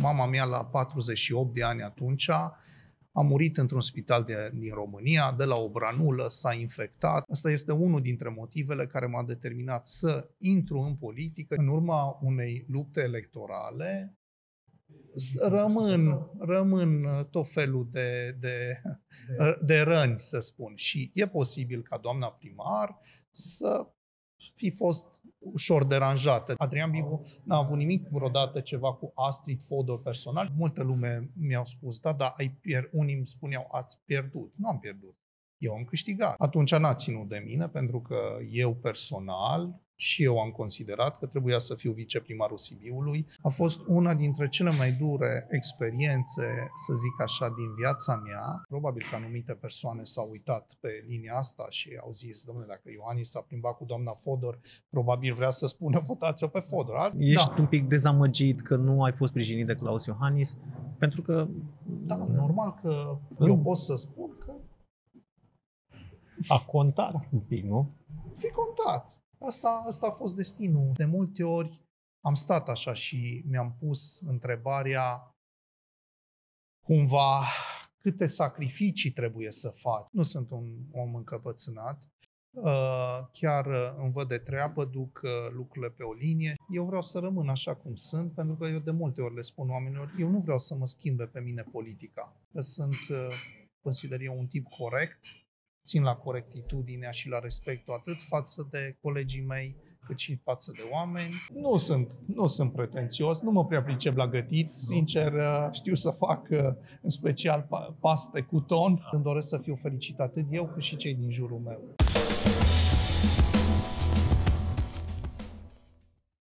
Mama mea la 48 de ani atunci a murit într-un spital de, din România, de la o branulă, s-a infectat. Asta este unul dintre motivele care m-a determinat să intru în politică în urma unei lupte electorale rămân, rămân tot felul de, de, de răni, să spun. Și e posibil ca doamna primar să fi fost ușor deranjată. Adrian Bibu n-a avut nimic vreodată ceva cu Astrid Fodor personal. Multă lume mi-au spus, da, da, ai pier... unii îmi spuneau, ați pierdut. Nu am pierdut. Eu am câștigat. Atunci n-a ținut de mine pentru că eu personal și eu am considerat că trebuia să fiu viceprimarul Sibiului. A fost una dintre cele mai dure experiențe, să zic așa, din viața mea. Probabil că anumite persoane s-au uitat pe linia asta și au zis, domnule, dacă Ioanis s-a plimbat cu doamna Fodor, probabil vrea să spună votați-o pe Fodor. Ești da. un pic dezamăgit că nu ai fost sprijinit de Claus Iohannis, pentru că... Da, normal că eu pot să spun că a contat un pic, nu? Fi contat. Asta, asta a fost destinul. De multe ori am stat așa și mi-am pus întrebarea cumva câte sacrificii trebuie să fac. Nu sunt un om încăpățânat, uh, chiar îmi văd de treabă, duc uh, lucrurile pe o linie. Eu vreau să rămân așa cum sunt, pentru că eu de multe ori le spun oamenilor, eu nu vreau să mă schimbe pe mine politica. Că sunt, uh, consider eu, un tip corect, țin la corectitudinea și la respectul atât față de colegii mei, cât și față de oameni. Nu sunt, nu sunt pretențios, nu mă prea pricep la gătit, sincer uh, știu să fac uh, în special paste cu ton. Îmi doresc să fiu fericit atât eu cât și cei din jurul meu.